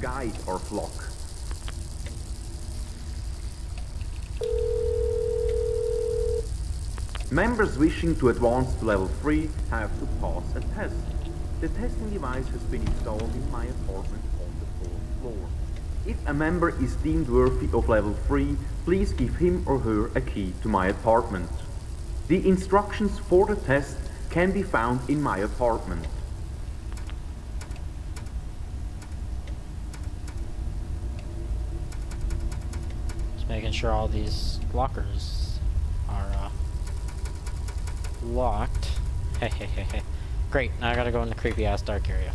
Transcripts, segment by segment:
guide our flock. Members wishing to advance to level 3 have to pass a test. The testing device has been installed in my apartment on the fourth floor. If a member is deemed worthy of level 3, please give him or her a key to my apartment. The instructions for the test can be found in my apartment. Just making sure all these lockers are uh, locked. Hey, hey, hey, hey. Great, now I gotta go in the creepy ass dark area.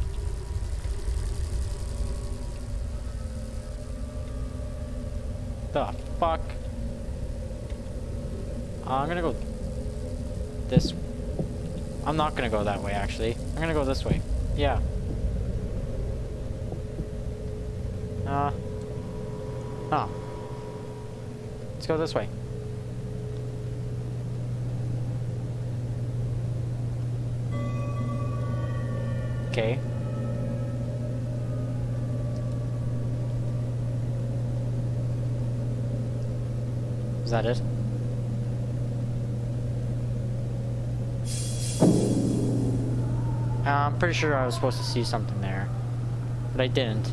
The fuck? I'm gonna go this. I'm not gonna go that way actually. I'm gonna go this way. Yeah. Uh. Oh. Let's go this way. Okay. Is that it? Uh, I'm pretty sure I was supposed to see something there, but I didn't.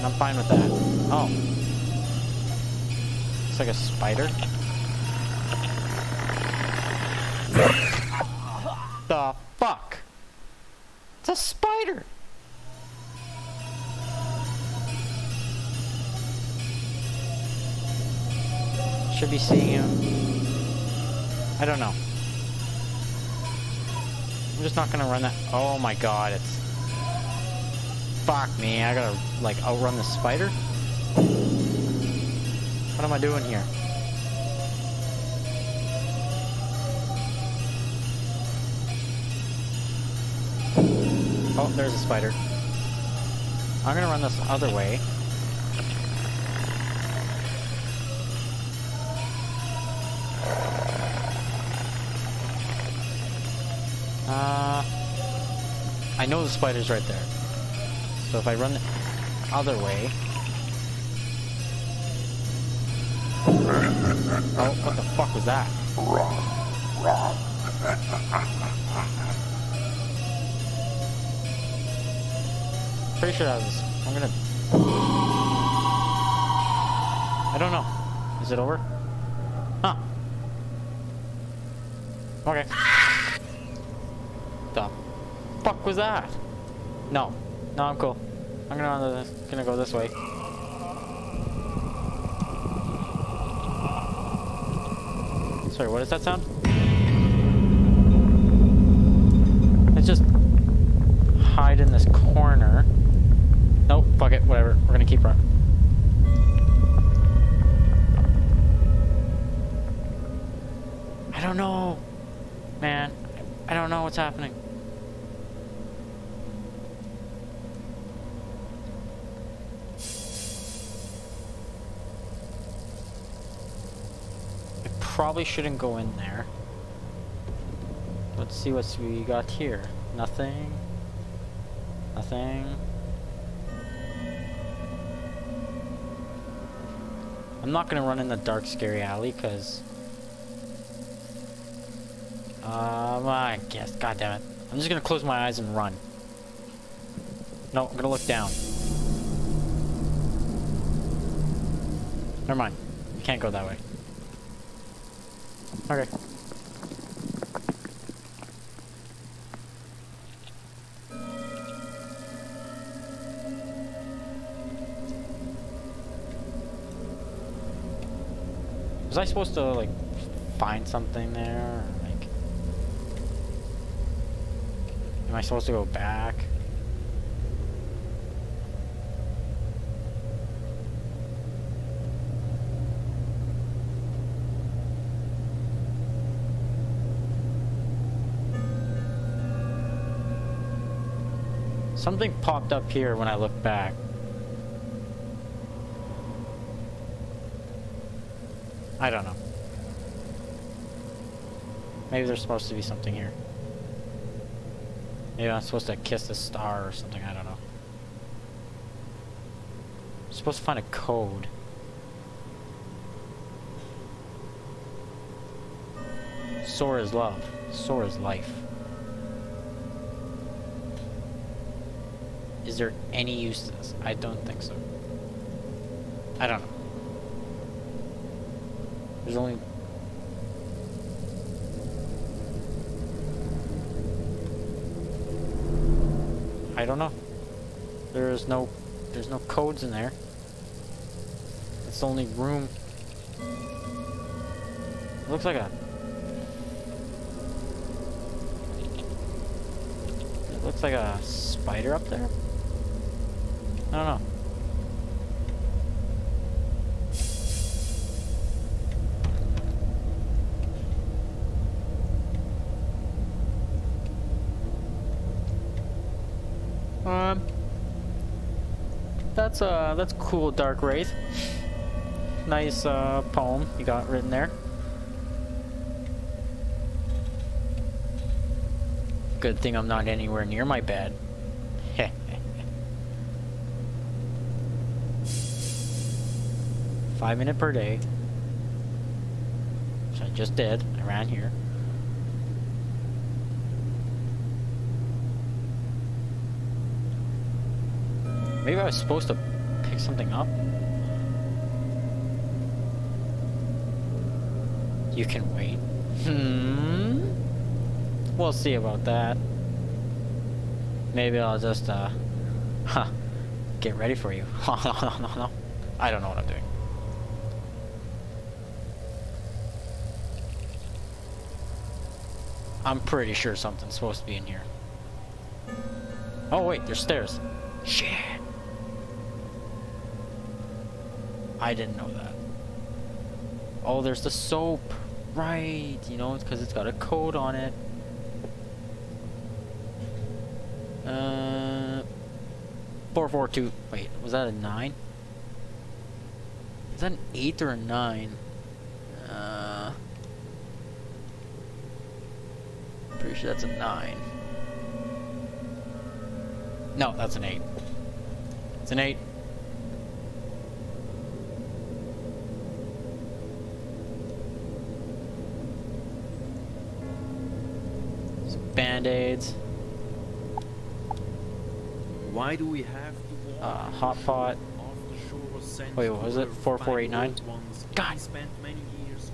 And I'm fine with that. Oh. It's like a spider. the fuck? It's a spider! Should be seeing him. I don't know. I'm just not gonna run that. Oh my god, it's. Fuck me, I gotta, like, outrun the spider? What am I doing here? Oh, there's a spider. I'm gonna run this other way. Uh, I know the spider's right there. So if I run the other way... Oh, what the fuck was that? Pretty sure that was... I'm gonna... I don't know. Is it over? Huh. Okay. The fuck was that? No. No, I'm cool. I'm gonna, gonna go this way. Sorry, what does that sound? Let's just hide in this corner. Nope, fuck it, whatever. We're gonna keep running. I don't know. Man, I don't know what's happening. Probably shouldn't go in there. Let's see what we got here. Nothing. Nothing. I'm not gonna run in the dark scary alley because um, I guess. God damn it. I'm just gonna close my eyes and run. No, I'm gonna look down. Never mind. You can't go that way. Okay. Was I supposed to, like, find something there? Or, like... Am I supposed to go back? Something popped up here when I looked back. I don't know. Maybe there's supposed to be something here. Maybe I'm supposed to kiss the star or something, I don't know. I'm supposed to find a code. Soar is love. Soar is life. Is there any use to this? I don't think so. I don't know. There's only... I don't know. There's no... There's no codes in there. It's only room. It looks like a... It looks like a spider up there. I don't know. Um, that's uh, that's cool, Dark Wraith. Nice uh, poem you got written there. Good thing I'm not anywhere near my bed. Five minute per day. Which I just did. I ran here. Maybe I was supposed to pick something up? You can wait. Hmm? We'll see about that. Maybe I'll just, uh... Huh. Get ready for you. no, no, no, no. I don't know what I'm doing. I'm pretty sure something's supposed to be in here. Oh wait, there's stairs. Shit! I didn't know that. Oh, there's the soap. Right, you know, it's because it's got a code on it. Uh, 442. Wait, was that a 9? Is that an 8 or a 9? Uh, sure that's a 9. No, that's an 8. It's an 8. Some band-aids. Why do we have to Uh, hot pot. Wait, what was it? 4489? God!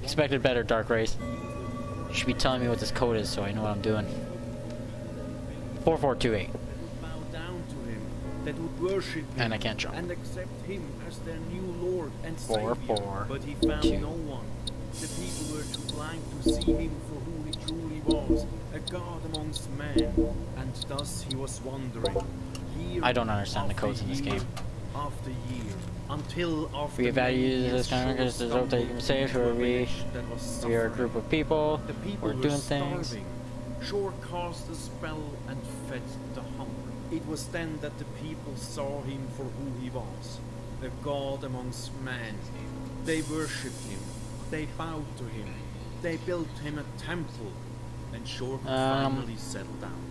Expected better, Dark Wraith. You should be telling me what this code is so I know what I'm doing. 4428. that would worship him And I can't jump. and accept him as their new Lord and Four, Savior. four, but he found two. no one. The people were too blind to see him for who he truly was, a God amongst men. And thus he was wandering. Year I don't understand the codes in this year game. After year, until after We value this years kind of sure because there's hope that you can save stumbled who are a we. village that was We are a group of people. The people We're doing things. starving. Shore cast a spell and fed the hunger. It was then that the people saw him for who he was, a god amongst men. They worshipped him. They bowed to him. They built him a temple, and Shore could Um, finally settle down.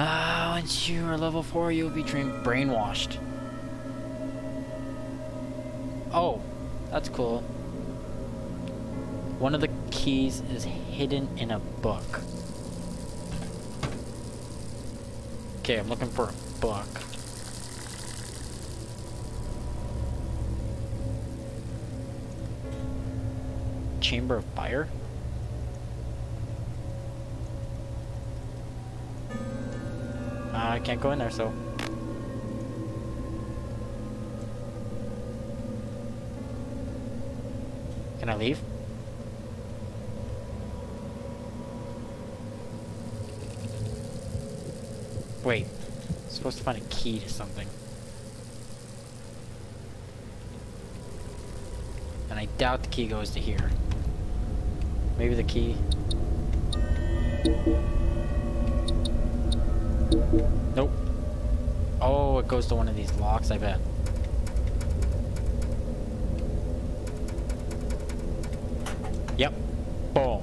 Ah, once you are level 4, you'll be brainwashed. Oh, that's cool. One of the keys is hidden in a book. Okay, I'm looking for a book. Chamber of Fire? I can't go in there, so. Can I leave? Wait. I'm supposed to find a key to something. And I doubt the key goes to here. Maybe the key. It goes to one of these locks, I bet. Yep. Boom.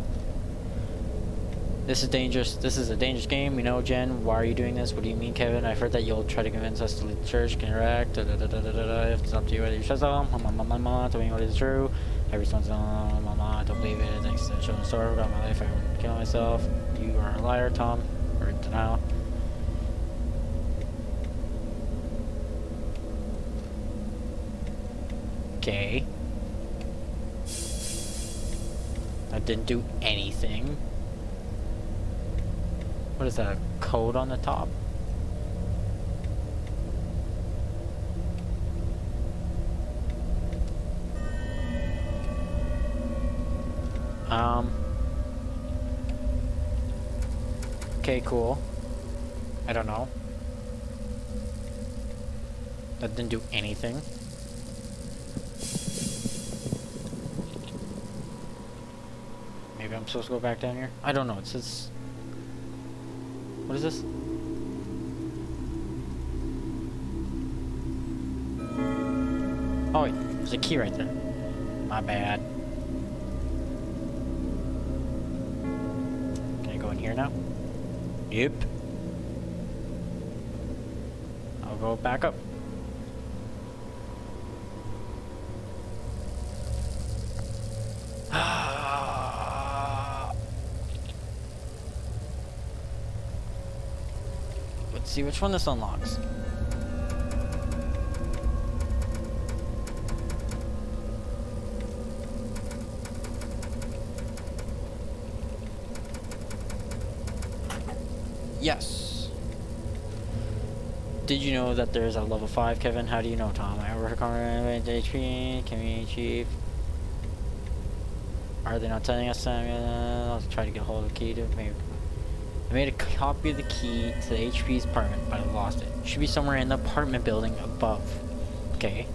This is dangerous. This is a dangerous game. You know, Jen. Why are you doing this? What do you mean, Kevin? I've heard that you'll try to convince us to leave the church. Can. Da, da, da, da, da, da. If it's up to you whether you shut them. Mama. Tell me what is true. Every response, mama. I don't believe it. Thanks to the story about my life. I would kill myself. You are a liar, Tom. Or denial. Okay. That didn't do anything. What is that? Code on the top? Um. Okay, cool. I don't know. That didn't do anything. I'm supposed to go back down here? I don't know. It says... What is this? Oh, wait. There's a key right there. My bad. Can I go in here now? Yep. I'll go back up. Let's see which one this unlocks. Yes. Did you know that there's a level 5, Kevin? How do you know, Tom? I work on HP. Can we achieve? Are they not telling us? I'll try to get a hold of to maybe. I made a copy of the key to the HP's apartment, but I lost it. Should be somewhere in the apartment building above. Okay.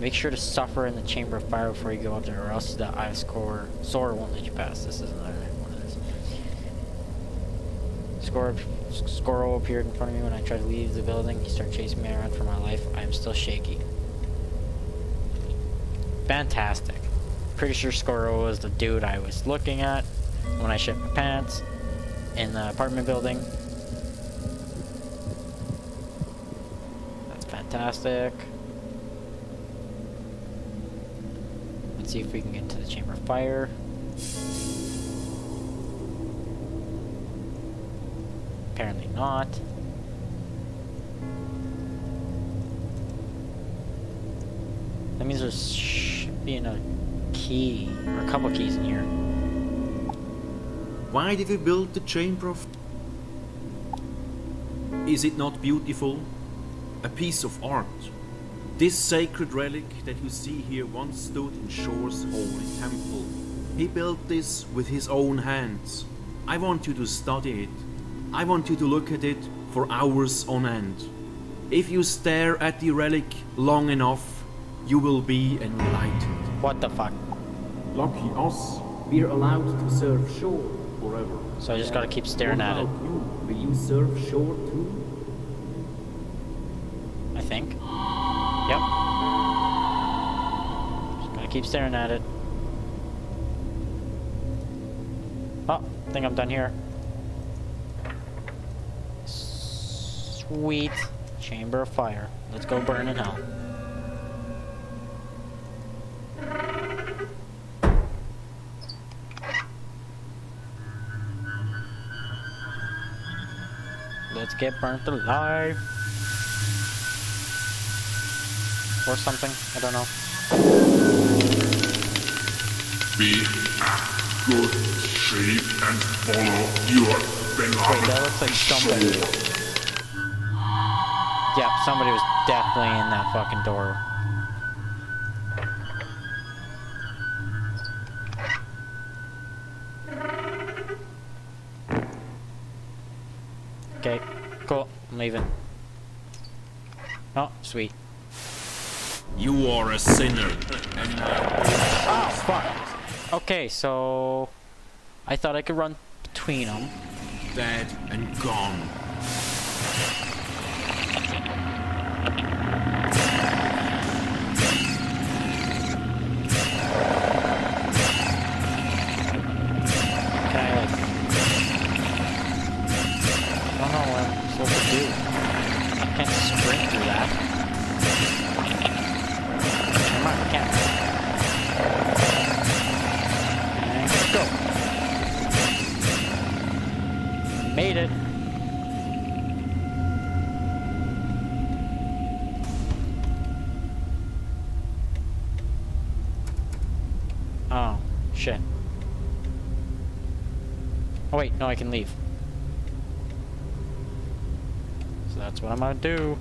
Make sure to suffer in the chamber of fire before you go up there, or else the eye score Sora won't let you pass. This is another one of. Score Squirrel appeared in front of me when I tried to leave the building. He started chasing me around for my life. I am still shaky. Fantastic. Pretty sure Squirrel was the dude I was looking at when I shit my pants in the apartment building. That's fantastic. Let's see if we can get to the Chamber of Fire. Apparently not. That means there should be a key, or a couple keys in here. Why did we build the Chamber of... Is it not beautiful? A piece of art. This sacred relic that you see here once stood in Shore's holy temple. He built this with his own hands. I want you to study it. I want you to look at it for hours on end. If you stare at the relic long enough, you will be enlightened. What the fuck? Lucky us, we're allowed to serve Shore forever. So I just gotta keep staring what at it. You? Will you serve Shore too? I think. Yep. Just gotta keep staring at it. Oh, I think I'm done here. Sweet. Chamber of Fire. Let's go burn in hell. Get burnt alive. Or something. I don't know. Be good shape and follow your beloved Wait, that looks like somebody. Yeah, somebody was definitely in that fucking door. Okay, cool. I'm leaving. Oh, sweet. You are a sinner. And Oh, fuck. Okay, so... I thought I could run between them. dead and gone. Oh, shit. Oh wait, no, I can leave. So that's what I'm gonna do.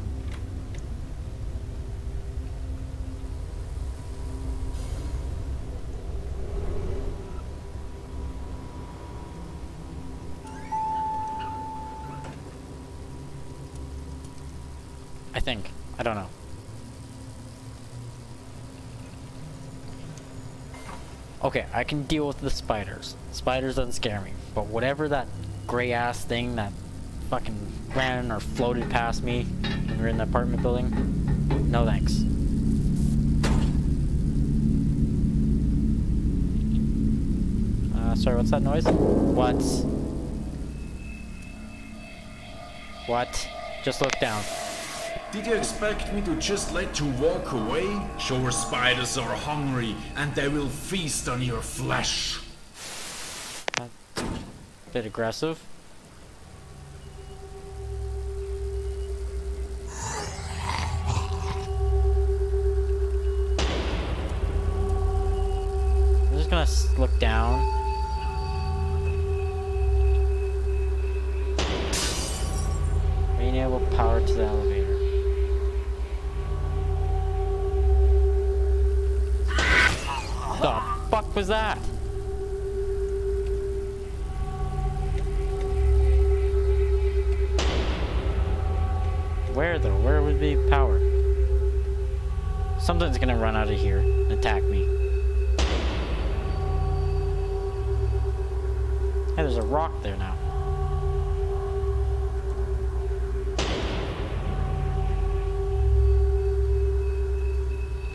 I think. I don't know. Okay, I can deal with the spiders. Spiders doesn't scare me. But whatever that gray ass thing that fucking ran or floated past me when we were in the apartment building, no thanks. Uh, sorry, what's that noise? What? What? Just look down. Did you expect me to just let you walk away? Sure, spiders are hungry and they will feast on your flesh. A Bit aggressive. I'm just gonna look down. Renewable power to the elevator. Fuck was that? Where though? Where would be power? Something's gonna run out of here and attack me. Hey, there's a rock there now.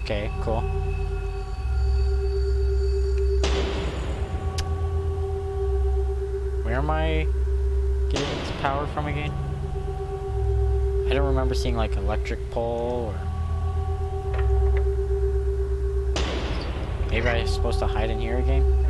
Okay, cool. From again? I don't remember seeing like electric pole or maybe I'm supposed to hide in here again.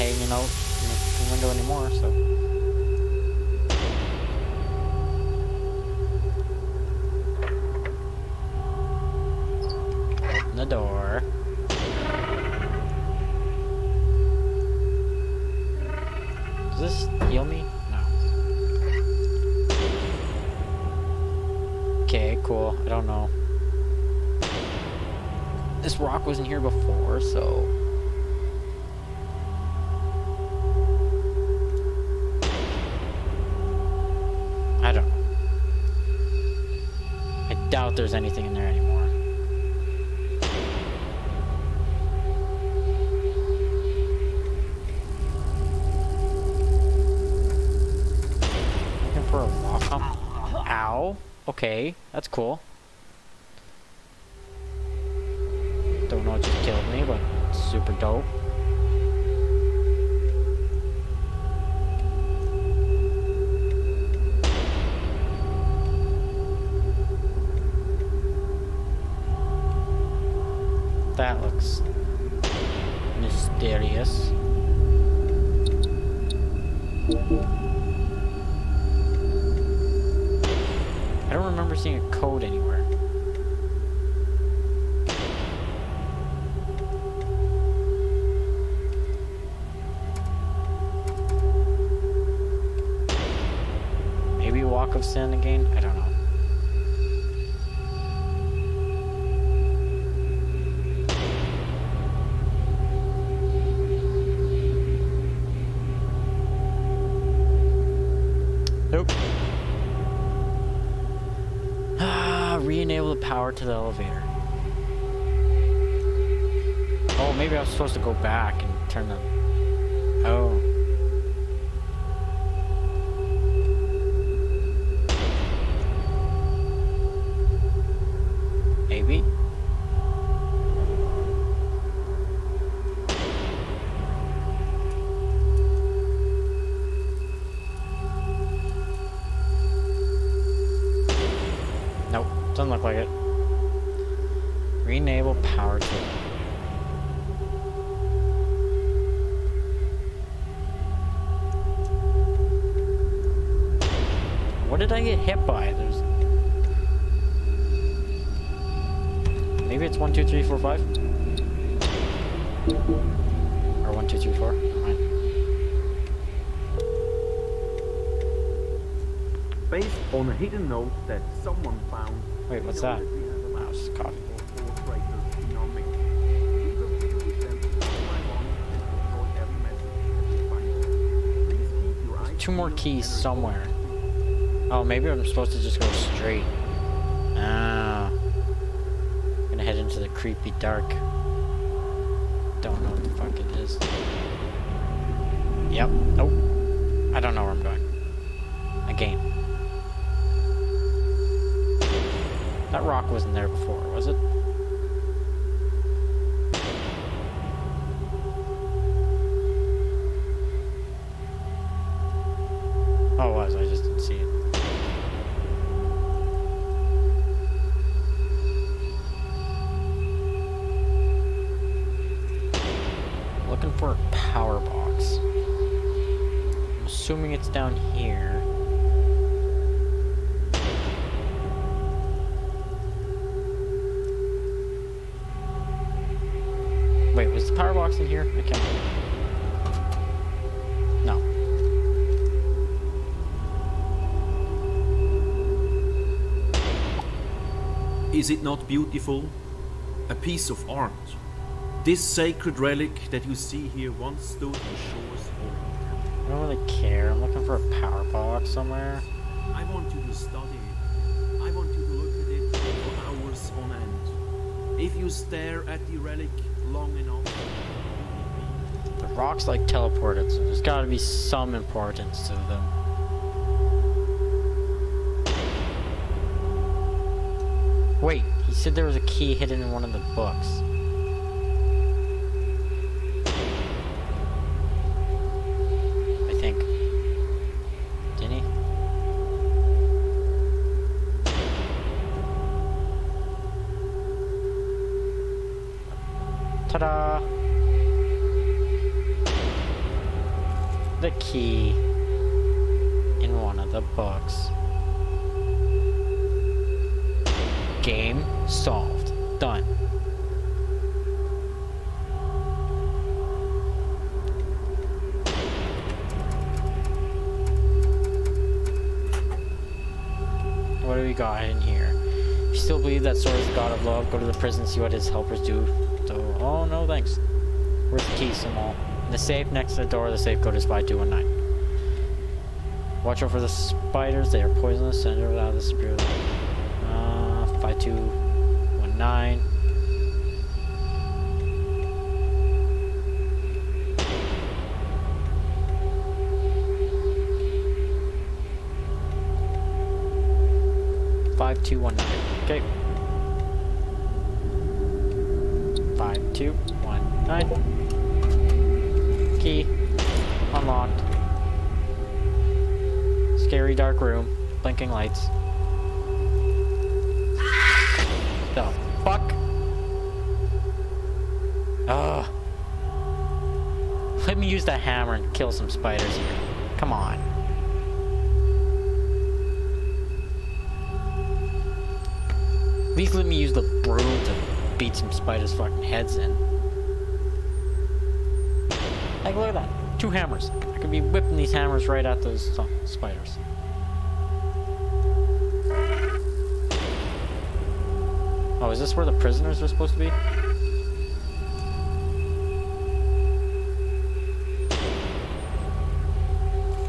Hanging out in the window anymore, so. That looks mysterious. I don't remember seeing a code anywhere. Power to the elevator. Oh, maybe I was supposed to go back and turn them. Power tool. What did I get hit by? There's maybe it's one, two, three, four, five, or one, two, three, four. Based on a hidden note that someone found. Wait, what's that? we have a it's just coffee. Two more keys somewhere. Oh, maybe I'm supposed to just go straight. Ah. Gonna head into the creepy dark. Don't know what the fuck it is. Yep. Nope. I don't know where I'm going. Again. That rock wasn't there before, was? It Looking for a power box. I'm assuming it's down here. Wait, was the power box in here? I can't. No. Is it not beautiful? A piece of art. This sacred relic that you see here once stood on shores holy. I don't really care. I'm looking for a power box somewhere. I want you to study it. I want you to look at it for hours on end. If you stare at the relic long enough, The rocks like teleported, so there's gotta be some importance to them. Wait, he said there was a key hidden in one of the books. The key in one of the books. Game solved. Done. What do we got in here? If you still believe that Sora is the god of love, go to the prison and see what his helpers do. So, oh no thanks. Where's the key, Simone? In the safe next to the door the safe code is 5219. Watch out for the spiders, they are poisonous, send her out of the spirit. Uh, 5219. Five two one nine. Okay. Five two one nine. Key. Unlocked. Scary dark room. Blinking lights. The fuck? Ugh. Let me use the hammer and kill some spiders here. Come on. At least let me use the broom to beat some spiders' fucking heads in. Like, look at that. Two hammers. I could be whipping these hammers right at those uh, spiders. Oh, is this where the prisoners are supposed to be?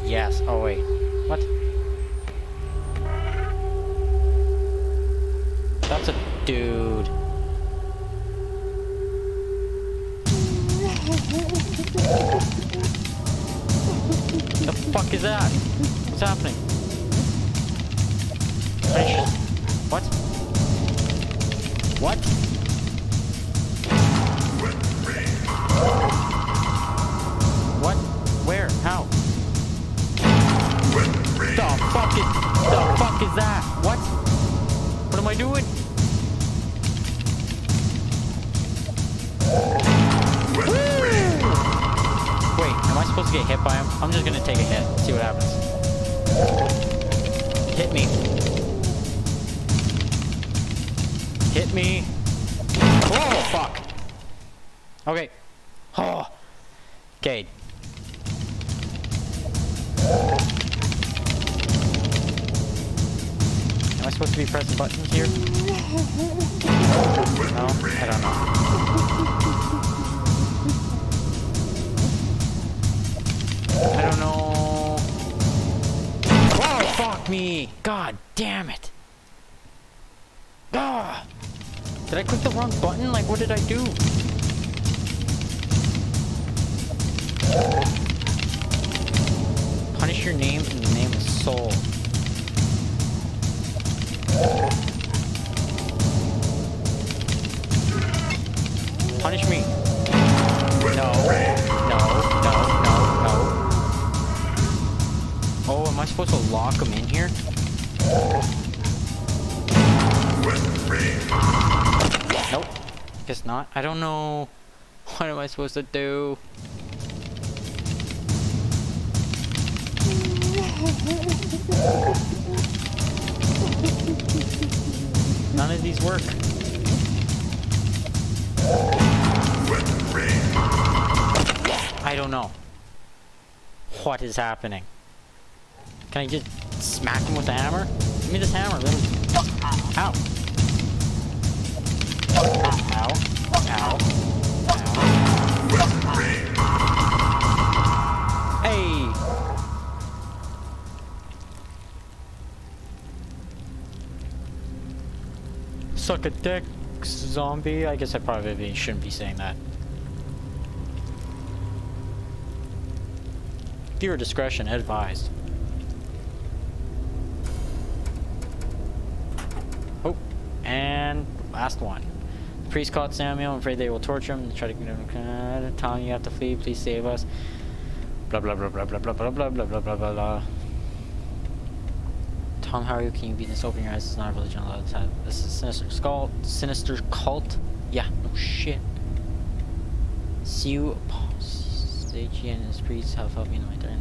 Yes. Oh, wait. What? That's a dude. Happening? Hit me. Hit me. Oh, fuck. Okay. Oh. Okay. Am I supposed to be pressing buttons here? No, I don't know. I don't know. Fuck me! God damn it! Ah! Did I click the wrong button? Like, what did I do? Punish your name in the name of soul. Punish me. No. I supposed to lock him in here? Nope. Guess not. I don't know. What am I supposed to do? None of these work. I don't know. What is happening? Can I just smack him with the hammer? Give me this hammer. Him... Ow. Ow. Ow. Ow. Hey! Suck a dick, zombie. I guess I probably shouldn't be saying that. Viewer discretion advised. Oh, and last one. The priest caught Samuel. I'm afraid they will torture him. Try to get him. Tom, you have to flee. Please save us. Blah blah blah blah blah blah blah blah blah blah blah blah. Tom, how are you? Can you beat this? Open your eyes. It's not a religion. This is a sinister skull. Sinister cult. Yeah. No shit. See you. Sage and his priests have helped me in my turn.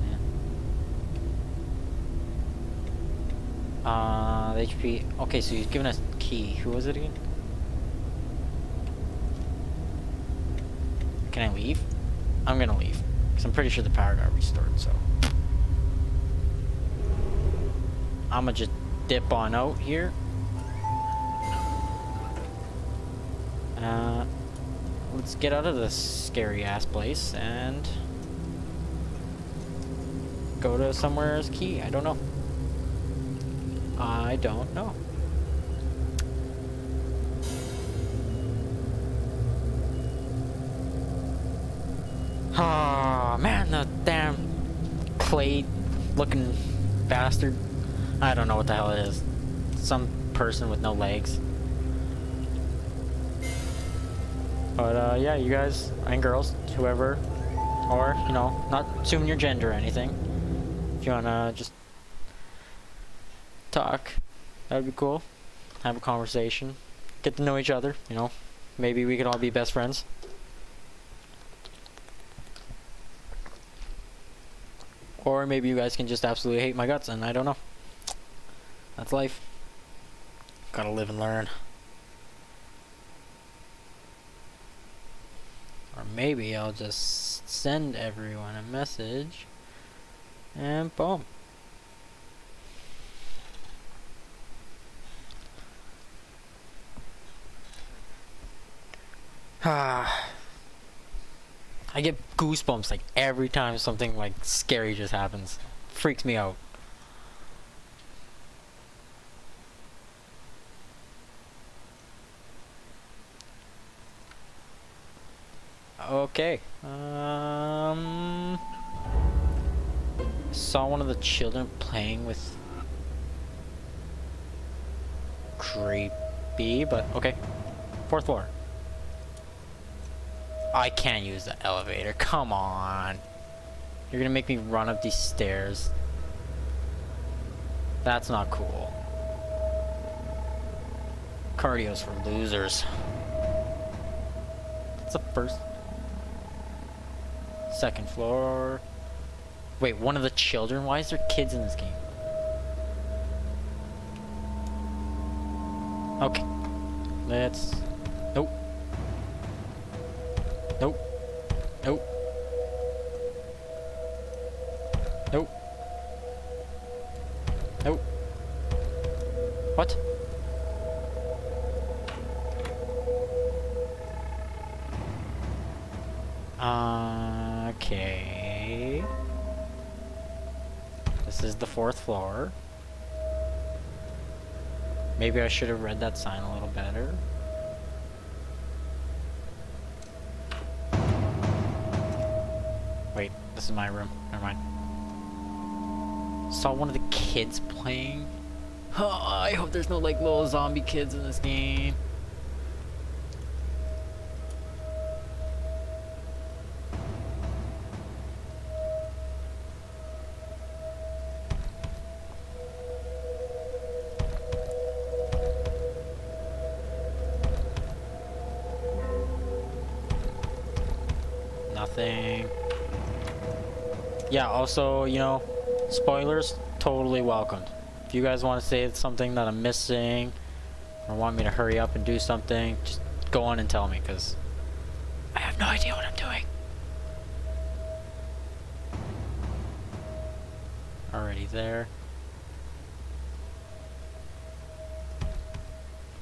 Uh, the HP. Okay, so he's given us key. Who was it again? Can I leave? I'm gonna leave. Because I'm pretty sure the power got restored, so. I'm gonna just dip on out here. Uh, let's get out of this scary ass place and go to somewhere's key. I don't know. I don't know. The damn clay looking bastard. I don't know what the hell it is. Some person with no legs. But uh, yeah, you guys and girls, whoever, or you know, not assuming your gender or anything. If you wanna just talk, that would be cool. Have a conversation, get to know each other. You know, maybe we could all be best friends. Or maybe you guys can just absolutely hate my guts, and I don't know. That's life. Gotta live and learn. Or maybe I'll just send everyone a message and boom. Ah. I get goosebumps like every time something like scary just happens. Freaks me out. Okay. Um saw one of the children playing with creepy, but okay. Fourth floor. I can't use the elevator. Come on. You're gonna make me run up these stairs. That's not cool. Cardio's for losers. It's the first. Second floor. Wait, one of the children? Why is there kids in this game? Okay. Let's... Nope. Nope. Nope. Nope. What? Okay. This is the fourth floor. Maybe I should have read that sign a little better. This is my room. Never mind. Saw one of the kids playing. Oh, I hope there's no like little zombie kids in this game. Also, you know, spoilers, totally welcomed. If you guys want to say something that I'm missing, or want me to hurry up and do something, just go on and tell me, because I have no idea what I'm doing. Already there.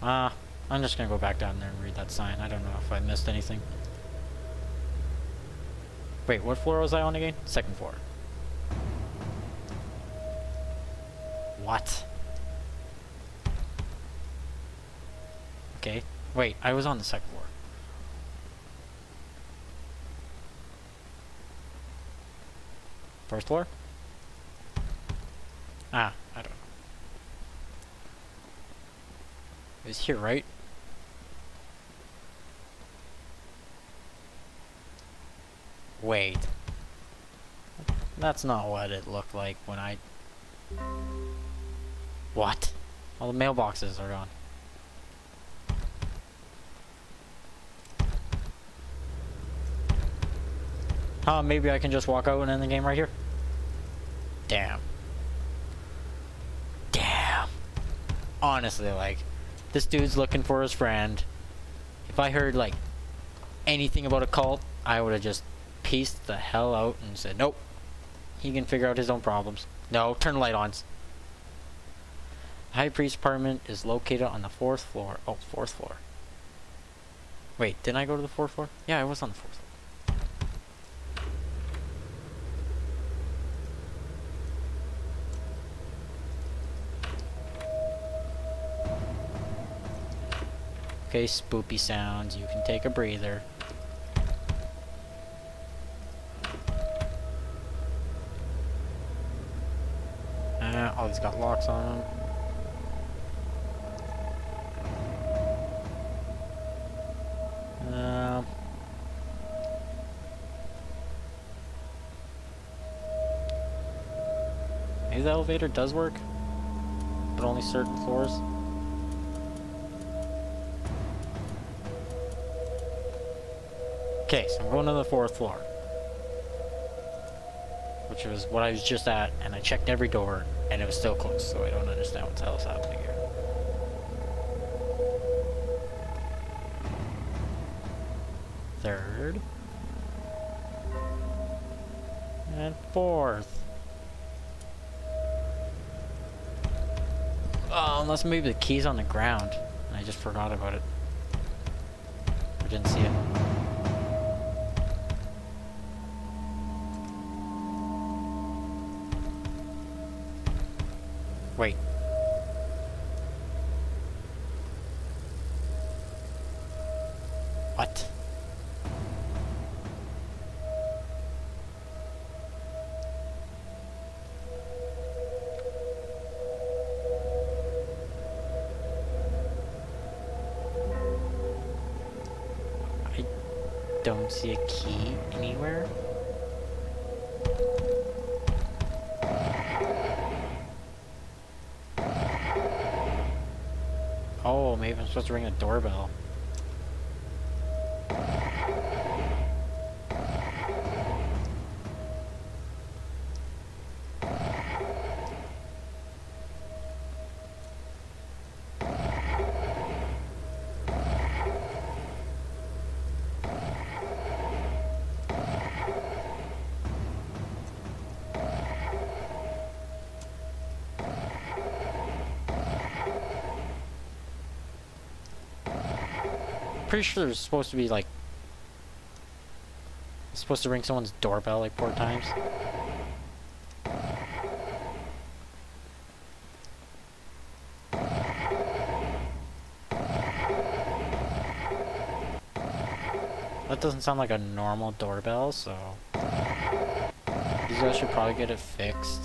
Ah, I'm just gonna go back down there and read that sign. I don't know if I missed anything. Wait, what floor was I on again? Second floor. What? Okay. Wait, I was on the second floor. First floor? Ah, I don't know. It was here, right? Wait. That's not what it looked like when I... What? All the mailboxes are gone. Huh, maybe I can just walk out and end the game right here? Damn. Damn. Honestly, like, this dude's looking for his friend. If I heard, like, anything about a cult, I would have just pieced the hell out and said, nope. He can figure out his own problems. No, turn the light on. High Priest apartment is located on the fourth floor. Oh, fourth floor. Wait, didn't I go to the fourth floor? Yeah, I was on the fourth floor. Okay, spoopy sounds. You can take a breather. Uh, oh, these got locks on them. Elevator does work, but only certain floors. Okay, so I'm going to the fourth floor. Which was what I was just at, and I checked every door, and it was still closed, so I don't understand what the happening here. Third. And fourth. Oh, unless maybe the key's on the ground, I just forgot about it. I didn't see it. Wait. Doorbell? Pretty sure there's supposed to be like supposed to ring someone's doorbell like four times. That doesn't sound like a normal doorbell, so these guys should probably get it fixed.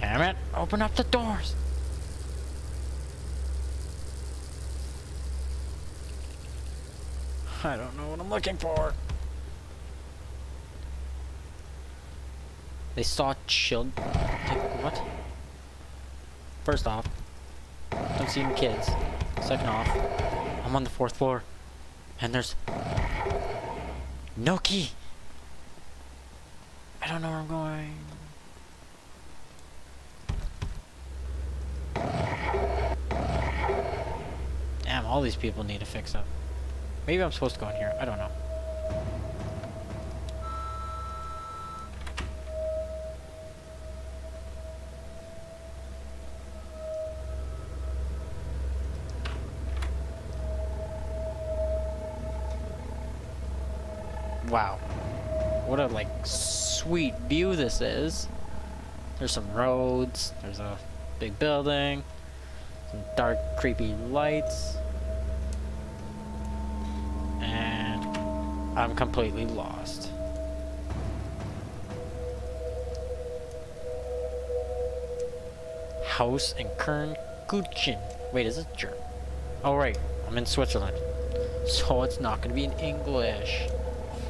Damn it! Open up the doors! I don't know what I'm looking for. They saw children. What? First off, don't see any kids. Second off, I'm on the fourth floor, and there's no key. I don't know where I'm going. Damn, all these people need to fix up. Maybe I'm supposed to go in here. I don't know. Wow. What a like sweet view this is. There's some roads, there's a big building, some dark creepy lights. I'm completely lost. House in Kern Gutschen. Wait, is it German? Oh right, I'm in Switzerland. So it's not gonna be in English.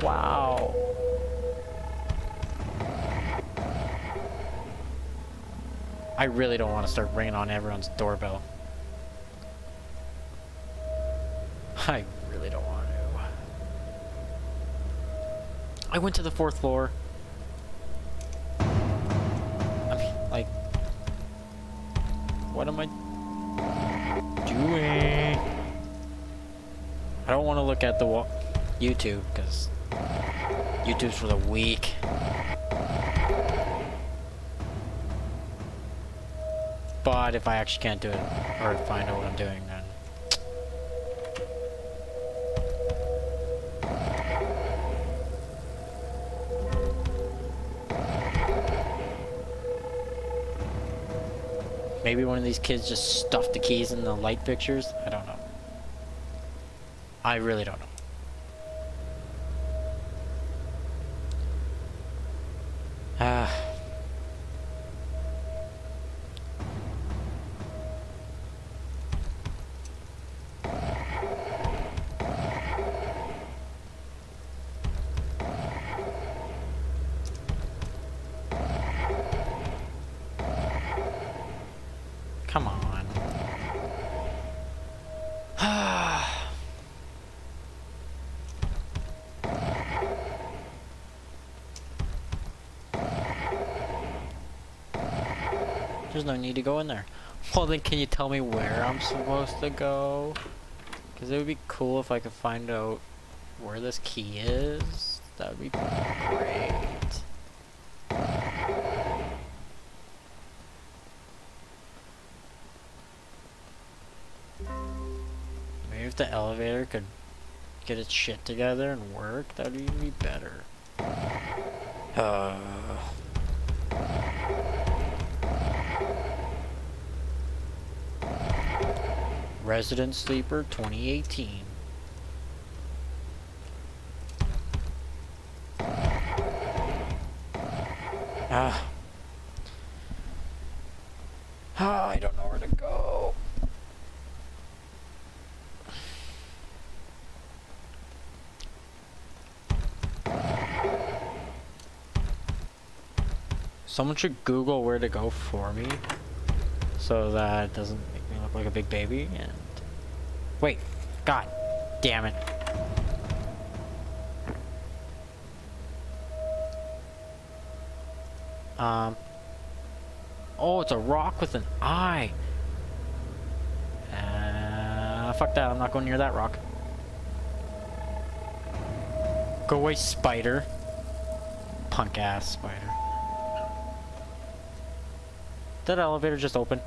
Wow. I really don't want to start ringing on everyone's doorbell. I went to the fourth floor. I mean, like, what am I doing? I don't want to look at the wa YouTube because YouTube's for the weak. But if I actually can't do it or find out what I'm doing, then Maybe one of these kids just stuffed the keys in the light fixtures? I don't know. I really don't know. Ah. Come on. There's no need to go in there. Well then can you tell me where I'm supposed to go? Because it would be cool if I could find out where this key is. That would be great. Maybe if the elevator could get its shit together and work, that would even be better. Uh... Resident Sleeper 2018. Ah. Ah, I don't know where to go. Someone should Google where to go for me. So that it doesn't look like a big baby and... Wait. God. Damn it. Um... Oh, it's a rock with an eye. Uh, fuck that. I'm not going near that rock. Go away, spider. Punk ass spider. That elevator just open?